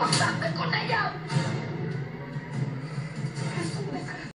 我三杯，我来咬。